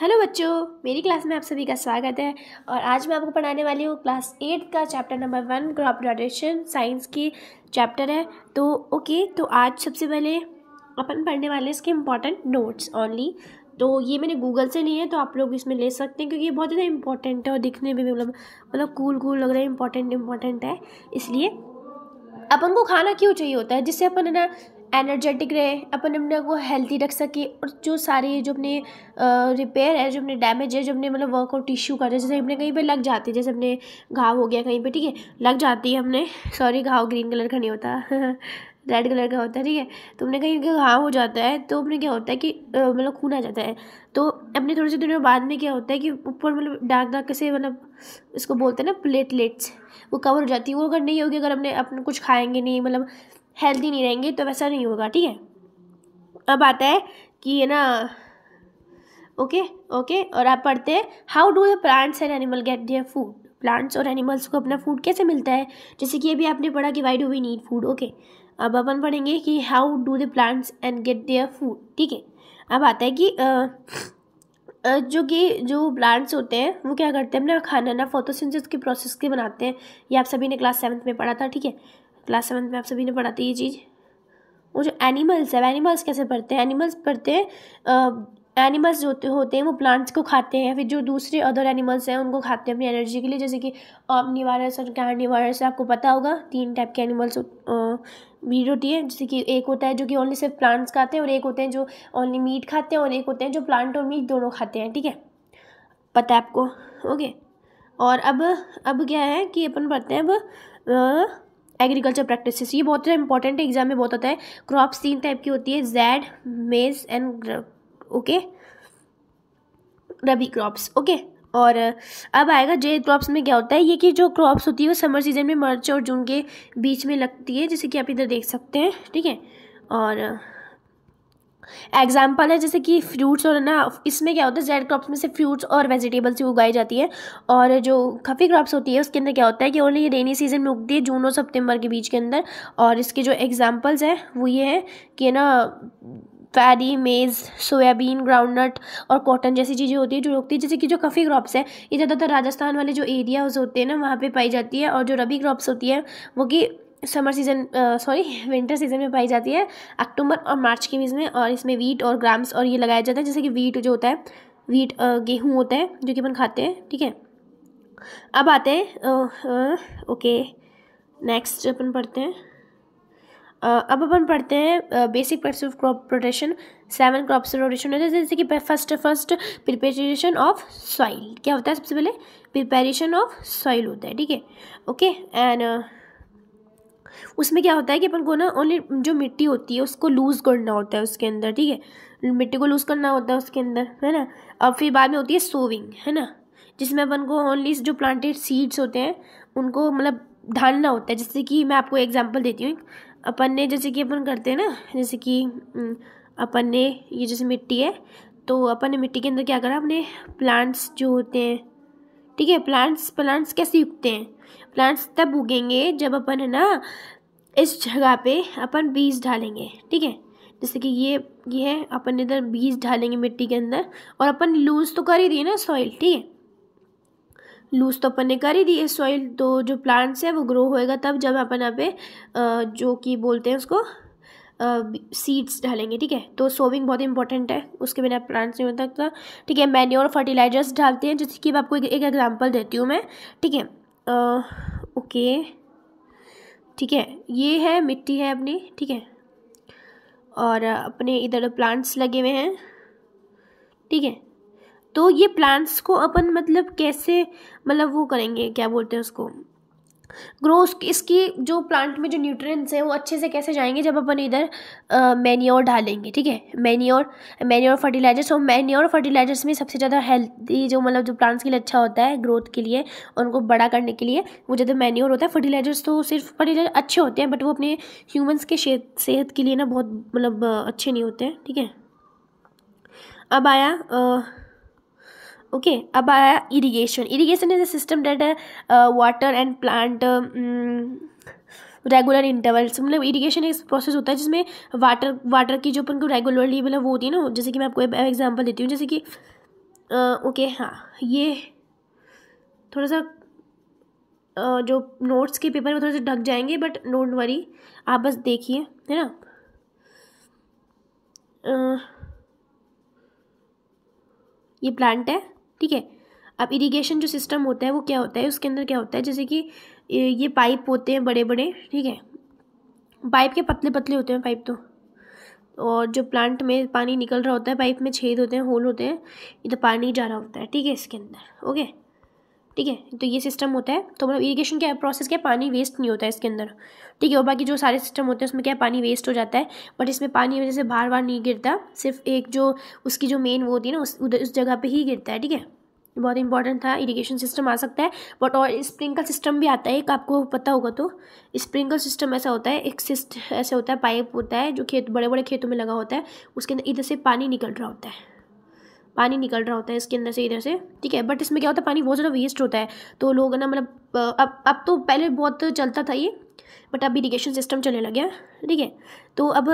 Hello बच्चों, मेरी class में आप सभी का स्वागत है और आज मैं आपको पढ़ाने वाली हूँ क्लास एट का chapter number one, crop rotation science की चैप्टर है। तो ओके तो आज सबसे पहले अपन पढ़ने वाले हैं इसके इंपॉर्टेंट नोट्स ओनली तो ये मैंने गूगल से लिए हैं तो आप लोग इसमें ले सकते हैं क्योंकि ये बहुत ज़्यादा इंपॉर्टेंट है और दिखने में मतलब मतलब कूल कूल लग रहा है इंपॉर्टेंट इंपॉर्टेंट है। इसलिए अपन को खाना क्यों चाहिए होता है, जिससे अपन है ना एनर्जेटिक रहे, अपन अपने को हेल्थी रख सके और जो सारे जो अपने रिपेयर है, जो अपने डैमेज है, जो अपने मतलब वर्क और टिश्यू कर रहे जैसे अपने कहीं पे लग जाती है, जैसे अपने घाव हो गया कहीं पे, ठीक है? लग जाती है हमने सॉरी घाव ग्रीन कलर का नहीं होता रेड कलर का होता है, ठीक है? तो हमने कहीं घाव हो जाता है तो अपने क्या होता है कि मतलब खून आ जाता है। तो अपने थोड़े से दिनों बाद में क्या होता है कि ऊपर मतलब डार्क डार्क कैसे मतलब इसको बोलते हैं ना प्लेटलेट्स वो कवर हो जाती है। वो अगर नहीं होगी, अगर हमने अपने कुछ खाएँगे नहीं मतलब हेल्दी नहीं रहेंगे तो वैसा नहीं होगा ठीक है? अब आता है कि ये ना ओके ओके और आप पढ़ते हैं how do the plants and animal get their food plants और एनिमल्स को अपना फ़ूड कैसे मिलता है? जैसे कि अभी आपने पढ़ा कि why do we need food okay अब अपन पढ़ेंगे कि how do the plants and get their food ठीक है अब आता है कि आ, जो कि जो प्लांट्स होते हैं वो क्या करते हैं? अपना खाना ना फोटोसिंथेसिस के प्रोसेस के बनाते हैं। ये आप सभी ने क्लास सेवन्थ में पढ़ा था ठीक है? क्लास सेवन्थ में आप सभी ने पढ़ा था ये चीज़? वो जो एनिमल्स है एनिमल्स कैसे पढ़ते हैं? एनिमल्स पढ़ते हैं एनिमल्स जो होते हैं वो प्लांट्स को खाते हैं, फिर जो दूसरे अदर एनिमल्स हैं, उनको खाते हैं अपनी एनर्जी के लिए, जैसे कि ऑमनीवायरस और कार्निवायरस आपको पता होगा, तीन टाइप के एनिमल्स मीट होती है, जैसे कि एक होता है जो कि ओनली सिर्फ़ प्लांट्स खाते हैं, और एक होते हैं जो ओनली मीट खाते हैं, और एक होते हैं जो प्लांट और मीट दोनों खाते हैं, ठीक है? पता है आपको? ओके और अब अब क्या है कि अपन पढ़ते हैं अब एग्रीकल्चर प्रैक्टिसेस ये बहुत इंपॉर्टेंट है एग्ज़ाम में बहुत आता है। क्रॉप्स तीन टाइप की होती है zaid maize and okay rabi crops okay और, अब आएगा जे क्रॉप्स में क्या होता है? ये कि जो क्रॉप्स होती है, वो समर सीज़न में मार्च और जून के बीच में लगती है, जैसे कि आप इधर देख सकते हैं, ठीक है? और एग्ज़ाम्पल है, जैसे कि फ्रूट्स और ना, इसमें क्या होता है जेड क्रॉप्स में से फ्रूट्स और वेजिटेबल्स ही उगाई जाती है। और जो खफी क्रॉप्स होती है, उसके अंदर क्या होता है कि ओनली रेनी सीज़न में उगती है जून और सितंबर के बीच के अंदर। और इसके जो एग्जाम्पल्स हैं, वो ये है कि ना पैडी मेज़ सोयाबीन ग्राउंडनट और कॉटन जैसी चीज़ें होती है, जो रोकती है। जैसे कि जो कफ़ी क्रॉप्स है, ये ज़्यादातर राजस्थान वाले जो एरियाज़ होते हैं ना, वहाँ पे पाई जाती है। और जो रबी क्रॉप्स होती है, वो कि summer season sorry winter season में पाई जाती है। अक्टूबर और मार्च के बीच में, और इसमें वीट और ग्राम्स और ये लगाया जाता है। जैसे कि वीट जो होता है वीट गेहूँ होता है, जो कि अपन खाते हैं, ठीक है? अब आते हैं ओके नेक्स्ट अपन पढ़ते हैं। अब अपन पढ़ते हैं basic parts of crop protection seven crops rotation होता है। जैसे कि first first preparation of soil क्या होता है सबसे पहले? प्रिपेरेशन ऑफ़ सॉइल होता है, ठीक है? ओके एंड उसमें क्या होता है कि अपन को ना ओनली जो मिट्टी होती है, उसको लूज़ करना होता है उसके अंदर, ठीक है? मिट्टी को लूज़ करना होता है उसके अंदर, है ना? अब फिर बाद में होती है सोविंग है ना? जिसमें अपन को ओनली जो प्लांटेड सीड्स होते हैं, उनको मतलब ढालना होता है। जैसे कि मैं आपको एग्ज़ाम्पल देती हूँ अपन ने जैसे कि अपन करते हैं ना, जैसे कि अपन ने ये जैसे मिट्टी है तो अपन ने मिट्टी के अंदर क्या करा? अपने प्लांट्स जो होते हैं, ठीक है? प्लांट्स प्लांट्स कैसे उगते हैं? प्लांट्स तब उगेंगे जब अपन है ना, इस जगह पे अपन बीज डालेंगे, ठीक है? जैसे कि ये ये है, अपन इधर बीज डालेंगे मिट्टी के अंदर और अपन लूज़ तो कर ही दिए ना सॉइल ठीक है? लूज़ तो अपन ने कर ही दी है सॉइल तो जो प्लांट्स है वो ग्रो होएगा तब जब अपन यहाँ पे जो कि बोलते हैं उसको सीड्स डालेंगे, ठीक है? तो सोविंग बहुत इंपॉर्टेंट है, उसके बिना प्लांट्स नहीं हो सकता, ठीक है? मैन्योर फर्टिलाइजर्स डालते हैं, जैसे कि मैं आपको एक एग्जांपल देती हूँ मैं, ठीक है? ओके। ठीक है, ये है, मिट्टी है अपनी, ठीक है। और अपने इधर प्लांट्स लगे हुए हैं, ठीक है। तो ये प्लांट्स को अपन मतलब कैसे मतलब वो करेंगे, क्या बोलते हैं उसको? ग्रो इसकी जो प्लांट में जो न्यूट्रिएंट्स हैं, वो अच्छे से कैसे जाएँगे जब अपन इधर मैन्योर डालेंगे, ठीक है? मैन्योर मैन्योर फर्टिलाइजर्स और मैन्योर फर्टिलाइजर्स में सबसे ज़्यादा हेल्थी जो मतलब जो प्लांट्स के लिए अच्छा होता है ग्रोथ के लिए और उनको बड़ा करने के लिए, वो ज़्यादा मैन्योर होता है। फर्टिलाइजर्स तो सिर्फ़ फर्टिलाइज़र अच्छे होते हैं बट वो अपने ह्यूमन्स के सेहत के लिए ना बहुत मतलब अच्छे नहीं होते हैं, ठीक है? अब आया ओके अब आया irrigation irrigation is a system that water and plant regular intervals मतलब इरीगेशन एक प्रोसेस होता है जिसमें वाटर वाटर की जो अपन को रेगुलरली मतलब वो होती है ना जैसे कि मैं आपको एग्जांपल देती हूँ जैसे कि ओके okay, हाँ ये थोड़ा सा जो नोट्स के पेपर में थोड़े से ढक जाएँगे बट डोंट वरी आप बस देखिए है ना? ये प्लांट है। ठीक है? अब इरिगेशन जो सिस्टम होता है, वो क्या होता है? उसके अंदर क्या होता है? जैसे कि, ये पाइप होते हैं बड़े बड़े ठीक है? पाइप के पतले पतले होते हैं पाइप तो। और जो प्लांट में पानी निकल रहा होता है पाइप में छेद होते हैं होल होते हैं, इधर पानी जा रहा होता है, ठीक है इसके अंदर ओके ठीक है? तो ये सिस्टम होता है। तो मतलब इरीगेशन क्या प्रोसेस क्या पानी वेस्ट नहीं होता है इसके अंदर। ठीक है, और बाकी जो सारे सिस्टम होते हैं, उसमें क्या पानी वेस्ट हो जाता है। बट इसमें पानी वजह से बार बार नहीं गिरता। सिर्फ़ एक जो उसकी जो मेन वो होती है ना, उस, उधर, उस जगह पे ही गिरता है। ठीक है? बहुत इंपॉर्टेंट था। इरीगेशन सिस्टम आ सकता है। बट और स्प्रिंकल सिस्टम भी आता है। एक आपको पता होगा तो। स्प्रिंकल सिस्टम ऐसा होता है। एक सिस्ट ऐसे होता है पाइप होता है, जो खेत बड़े बड़े खेतों में लगा होता है। उसके अंदर इधर से पानी निकल रहा होता है। पानी निकल रहा होता है इसके अंदर से इधर से, ठीक है? बट इसमें क्या होता है, पानी बहुत ज़्यादा वेस्ट होता है। तो लोग ना मतलब अब अब तो पहले बहुत चलता था ये बट अब इरीगेशन सिस्टम चलने लग गया, ठीक है? तो अब